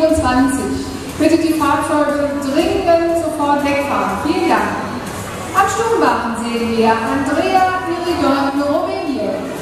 27. Bitte die Fahrzeuge dringend sofort wegfahren. Vielen Dank. Am Sturmwachen sehen wir Andrea Irigon, Rumänien.